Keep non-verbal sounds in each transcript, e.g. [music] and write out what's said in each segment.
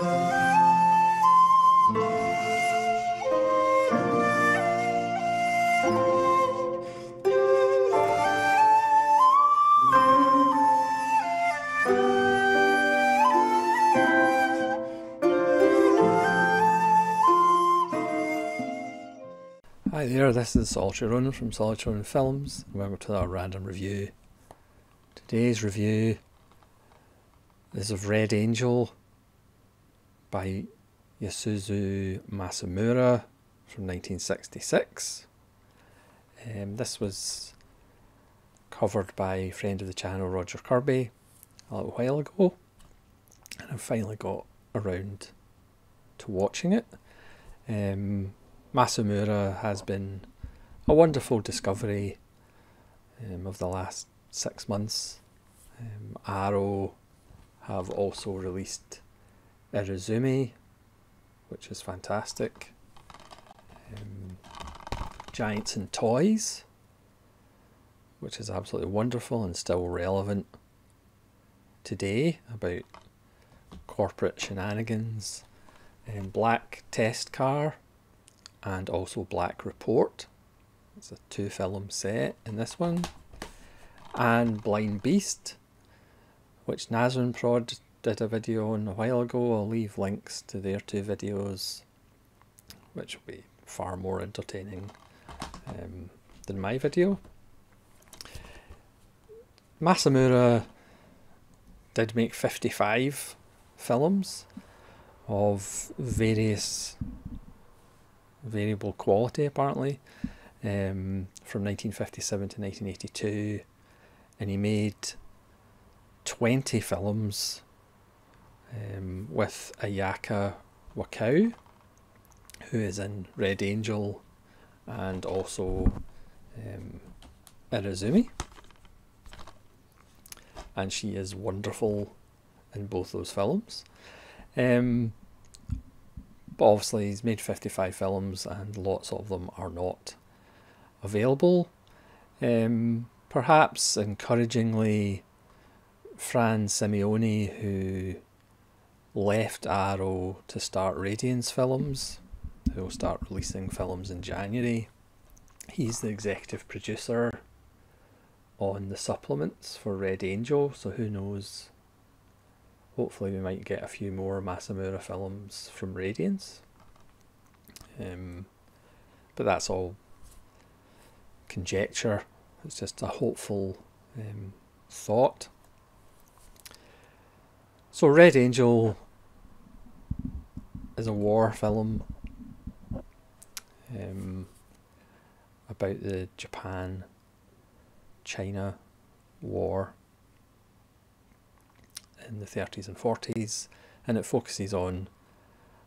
Hi there, this is Solitary Ronin from Solitary Ronin Films. Welcome to our random review. Today's review is of Red Angel by Yasuzo Masamura from 1966. Um, this was covered by friend of the channel Roger Kirby a little while ago, and I finally got around to watching it. Um, Masamura has been a wonderful discovery um, of the last six months. Um, Arrow have also released Irezumi, which is fantastic. Um, Giants and Toys, which is absolutely wonderful and still relevant today about corporate shenanigans. Um, Black Test Car and also Black Report. It's a two film set in this one. And Blind Beast, which Nazarinprod did a video on a while ago. I'll leave links to their two videos, which will be far more entertaining um, than my video. Masamura did make 55 films of various variable quality apparently um, from 1957 to 1982 and he made 20 films um, with Ayako Wakao who is in Red Angel and also um, Irezumi and she is wonderful in both those films um, but obviously, he's made 55 films and lots of them are not available. Um, perhaps encouragingly, Fran Simeoni, who left Arrow to start Radiance Films, who will start releasing films in January, he's the executive producer on the supplements for Red Angel, so who knows hopefully we might get a few more Masamura films from Radiance. Um, but that's all conjecture. It's just a hopeful um, thought. So Red Angel is a war film um, about the Japan China war in the 30s and 40s, and it focuses on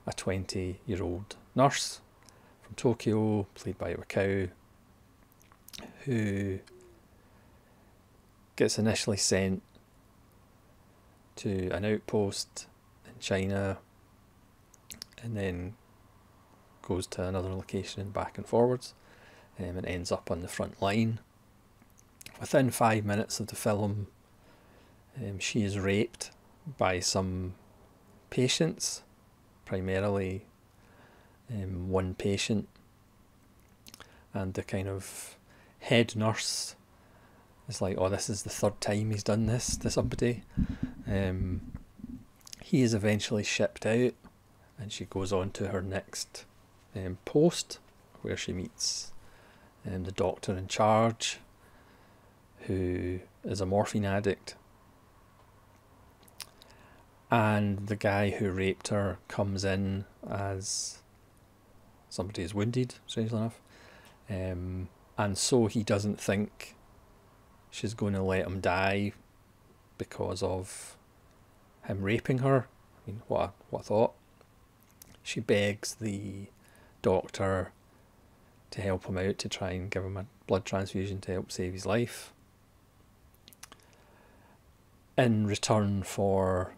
a 20 year old nurse from Tokyo, played by Wakao, who gets initially sent to an outpost in China and then goes to another location and back and forwards um, and ends up on the front line. Within five minutes of the film, um, she is raped by some patients, primarily um, one patient, and the kind of head nurse is like, oh, this is the third time he's done this to somebody. Um, he is eventually shipped out, and she goes on to her next um, post, where she meets um, the doctor in charge, who is a morphine addict and the guy who raped her comes in as somebody is wounded, strangely enough, um, and so he doesn't think she's going to let him die because of him raping her. I mean, what a, what a thought. She begs the doctor to help him out to try and give him a blood transfusion to help save his life. In return for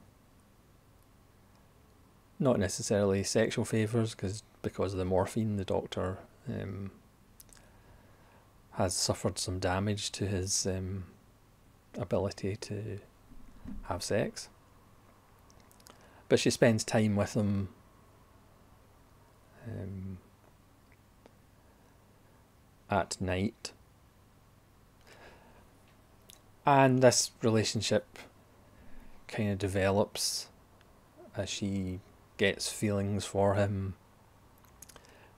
not necessarily sexual favours because because of the morphine the doctor um, has suffered some damage to his um, ability to have sex but she spends time with him. Um, at night. And this relationship kind of develops as she gets feelings for him.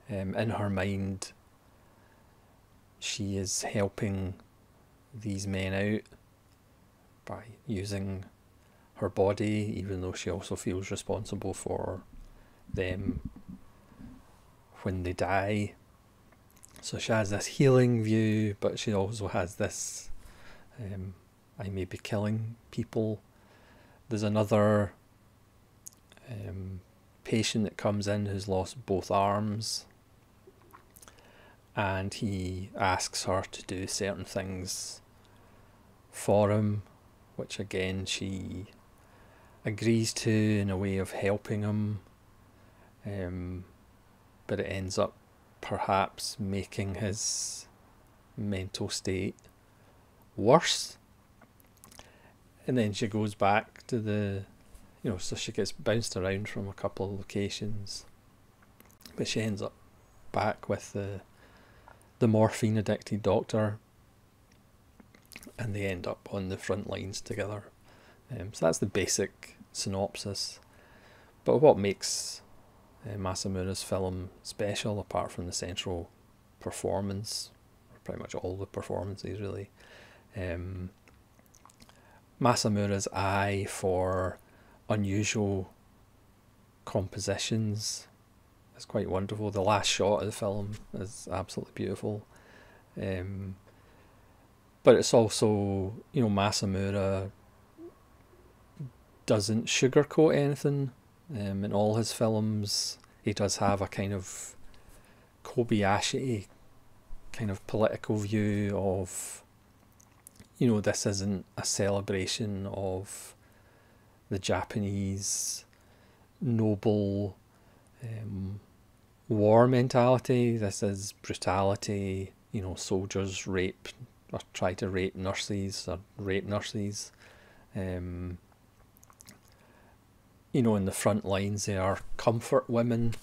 Um, in her mind, she is helping these men out by using her body, even though she also feels responsible for them when they die. So she has this healing view, but she also has this um, I may be killing people. There's another um, patient that comes in who's lost both arms, and he asks her to do certain things for him, which again she agrees to in a way of helping him. Um, but it ends up perhaps making his mental state worse. And then she goes back to the, you know, so she gets bounced around from a couple of locations, but she ends up back with the the morphine addicted doctor, and they end up on the front lines together. Um, so that's the basic synopsis. But what makes uh, Masamura's film special, apart from the central performance, pretty much all the performances really. Um, Masamura's eye for unusual compositions is quite wonderful. The last shot of the film is absolutely beautiful. Um, but it's also, you know, Masamura doesn't sugarcoat anything. Um, in all his films, he does have a kind of Kobayashi kind of political view of, you know, this isn't a celebration of the Japanese noble um, war mentality. This is brutality. You know, soldiers rape or try to rape nurses or rape nurses. Um, you know, in the front lines, there are comfort women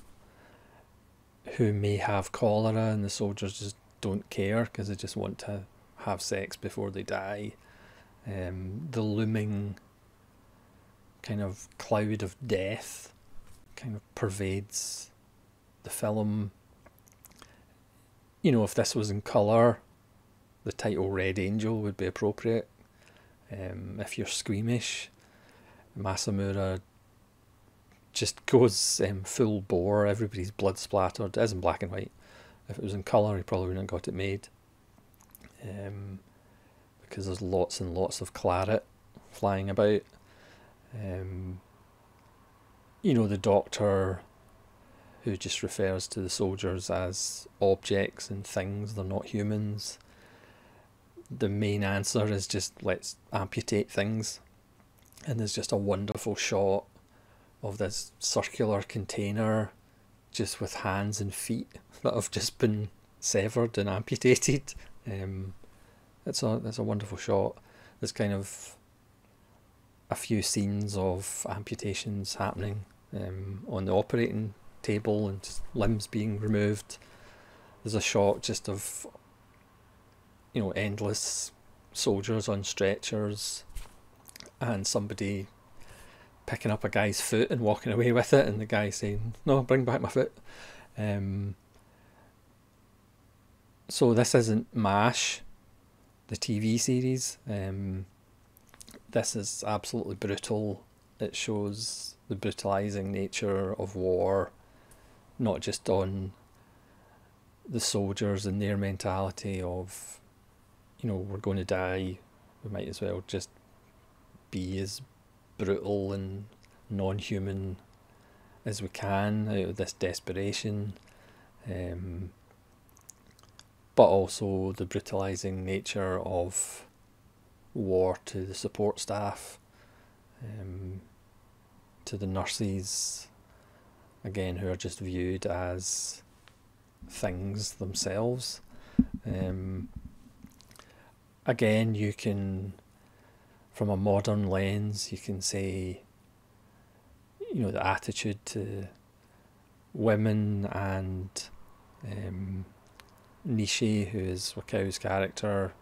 who may have cholera, and the soldiers just don't care because they just want to have sex before they die. Um, the looming kind of cloud of death kind of pervades the film. You know, if this was in colour, the title Red Angel would be appropriate. Um, if you're squeamish, Masamura just goes um, full bore. Everybody's blood splattered. It is in black and white. If it was in colour, he probably wouldn't have got it made. Um, because there's lots and lots of claret flying about. Um, you know, the doctor who just refers to the soldiers as objects and things, they're not humans. The main answer is just let's amputate things. And there's just a wonderful shot of this circular container just with hands and feet [laughs] that have just been severed and amputated. Um, it's a it's a wonderful shot. There's kind of a few scenes of amputations happening um, on the operating table and limbs being removed. There's a shot just of you know endless soldiers on stretchers and somebody picking up a guy's foot and walking away with it, and the guy saying, "No, bring back my foot." Um, so this isn't Mash, the TV series. Um, this is absolutely brutal. It shows the brutalizing nature of war, not just on the soldiers and their mentality of, you know, we're going to die. We might as well just be as brutal and non-human as we can out of this desperation. Um, but also the brutalizing nature of war to the support staff um, to the nurses again who are just viewed as things themselves. Um, again you can from a modern lens, you can say, you know the attitude to women and um, Nishi, who is Wakao's character,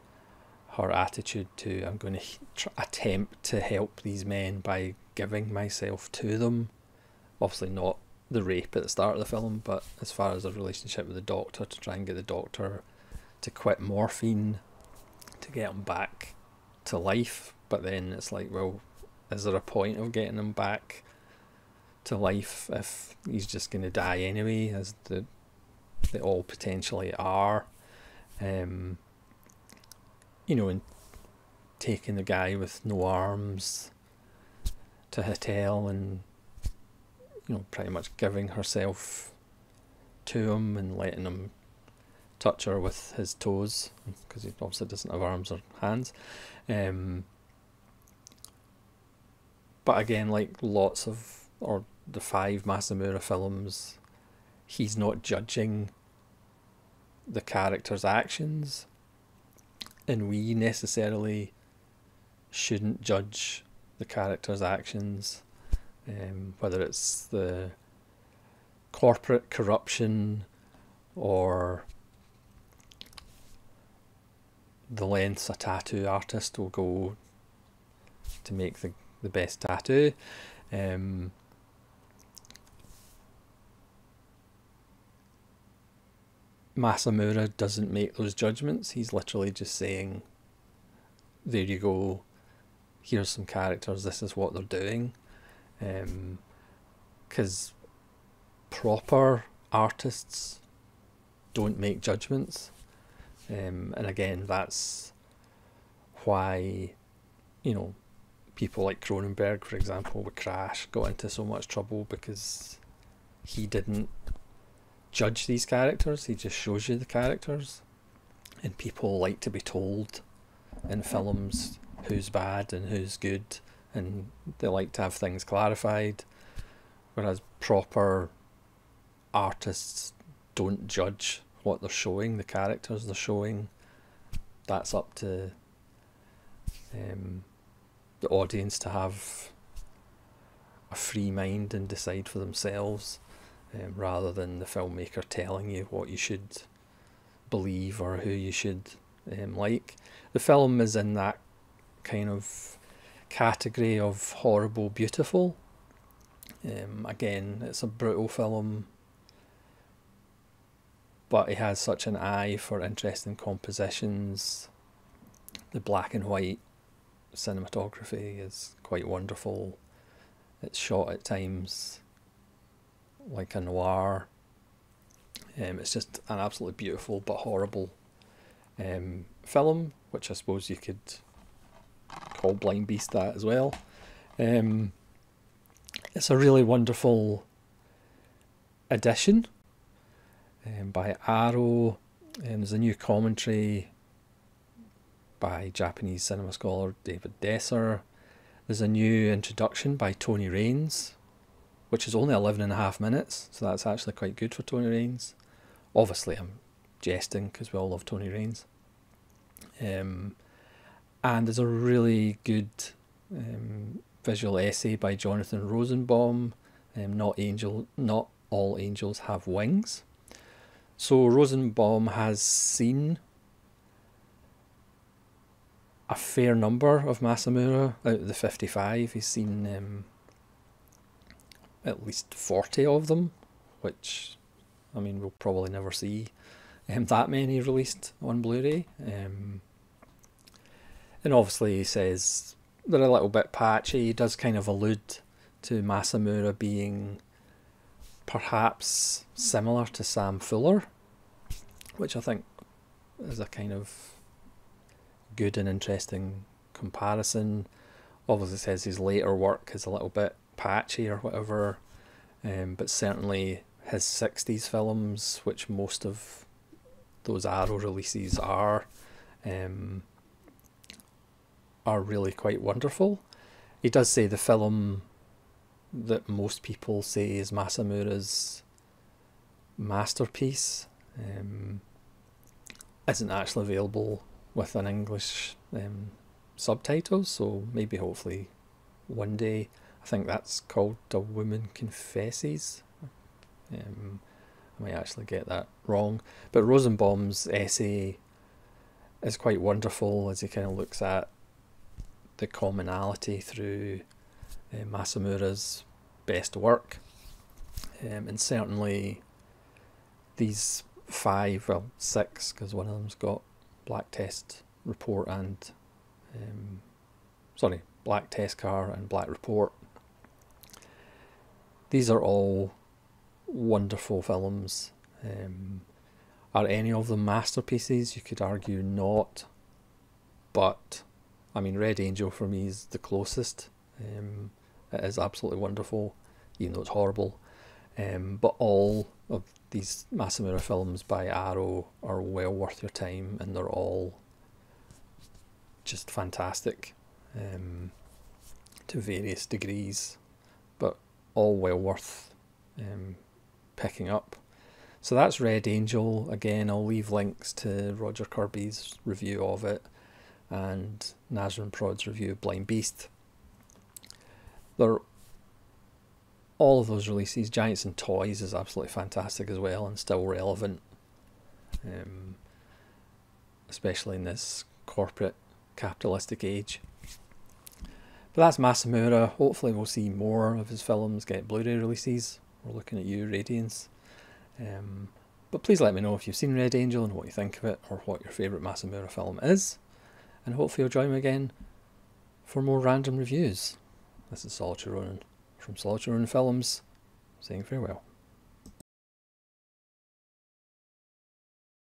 her attitude to I'm going to attempt to help these men by giving myself to them. Obviously, not the rape at the start of the film, but as far as the relationship with the doctor to try and get the doctor to quit morphine to get him back to life. But then it's like, well, is there a point of getting him back to life if he's just going to die anyway, as the they all potentially are? Um, you know, and taking the guy with no arms to hotel and you know pretty much giving herself to him and letting him touch her with his toes because he obviously doesn't have arms or hands. Um, but again, like lots of or the five Masamura films, he's not judging the character's actions, and we necessarily shouldn't judge the character's actions, um, whether it's the corporate corruption or the lengths a tattoo artist will go to make the, the best tattoo. Um, Masamura doesn't make those judgments. He's literally just saying, there you go, here's some characters, this is what they're doing. Because um, proper artists don't make judgments. Um, and again, that's why, you know, people like Cronenberg, for example, with Crash, got into so much trouble because he didn't judge these characters, he just shows you the characters. And people like to be told in films who's bad and who's good, and they like to have things clarified. Whereas proper artists don't judge what they're showing, the characters they're showing. That's up to um, the audience to have a free mind and decide for themselves um, rather than the filmmaker telling you what you should believe or who you should um, like. The film is in that kind of category of horrible beautiful. Um, again, it's a brutal film, but he has such an eye for interesting compositions. The black and white cinematography is quite wonderful. It's shot at times like a noir. Um, it's just an absolutely beautiful but horrible um, film, which I suppose you could call Blind Beast that as well. Um, it's a really wonderful addition um, by Arrow, and there's a new commentary by Japanese cinema scholar David Desser. There's a new introduction by Tony Rayns, which is only 11 and a half minutes, so that's actually quite good for Tony Rayns. Obviously, I'm jesting because we all love Tony Rayns. Um, and there's a really good um, visual essay by Jonathan Rosenbaum. Um, not angel, not all angels have wings. So Rosenbaum has seen a fair number of Masamura out of the 55. He's seen um, at least 40 of them, which, I mean, we'll probably never see um, that many released on Blu ray. Um, and obviously, he says they're a little bit patchy. He does kind of allude to Masamura being perhaps similar to Sam Fuller, which I think is a kind of good and interesting comparison. Obviously, says his later work is a little bit patchy or whatever, um, but certainly his 60s films, which most of those Arrow releases are, um, are really quite wonderful. He does say the film that most people say is Masamura's masterpiece um, isn't actually available with an English um, subtitles, so maybe hopefully one day I think that's called A Woman Confesses. Um, I might actually get that wrong. But Rosenbaum's essay is quite wonderful as he kind of looks at the commonality through uh, Masamura's best work. Um, and certainly these five, well, six, because one of them's got Black Test Report and, um, sorry, Black Test Car and Black Report. These are all wonderful films. Um, are any of them masterpieces? You could argue not. But, I mean, Red Angel for me is the closest. Um, it is absolutely wonderful, even though it's horrible. Um, but all of these Masamura films by Arrow are well worth your time and they're all just fantastic um, to various degrees, but all well worth um, picking up. So that's Red Angel. Again, I'll leave links to Roger Kirby's review of it and Nazarinprod's review of Blind Beast. They're all of those releases, Giants and Toys is absolutely fantastic as well and still relevant, um, especially in this corporate capitalistic age. But that's Masamura. Hopefully, we'll see more of his films get Blu ray releases. We're looking at you, Radiance. Um, but please let me know if you've seen Red Angel and what you think of it, or what your favourite Masamura film is. And hopefully, you'll join me again for more random reviews. This is Solitary Ronin from Solitary Ronin Films, saying farewell.